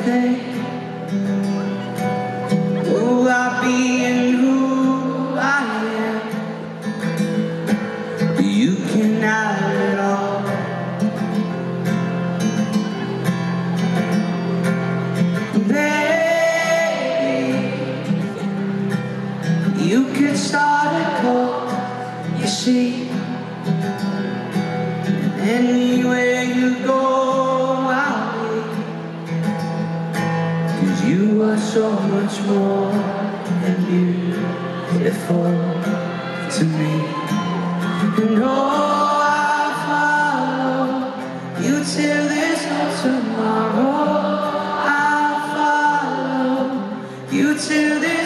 Who I be and who I am. You cannot all. Baby You start a cult, you see. Anywhere you go Cause you are so much more than beautiful to me. And oh, I'll follow you till there's no tomorrow. I'll follow you till there's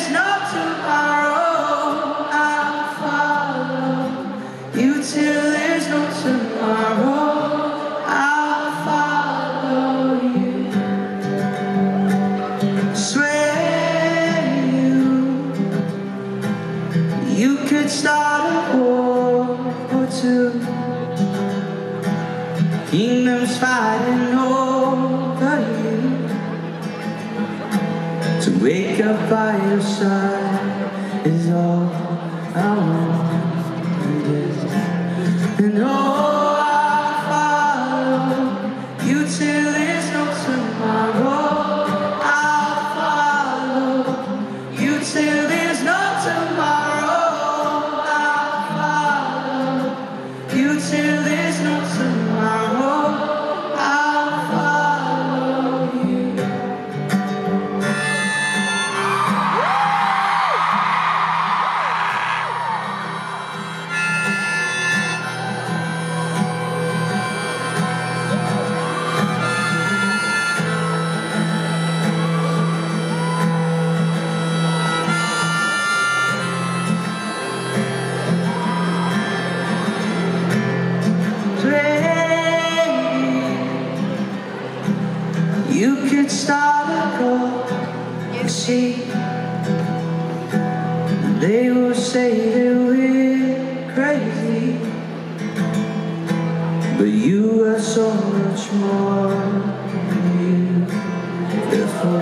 could start a war or two. Kingdoms fighting over you. To wake up by your side is all I want start a you see. They will say that we're crazy But you are so much more beautiful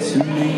to me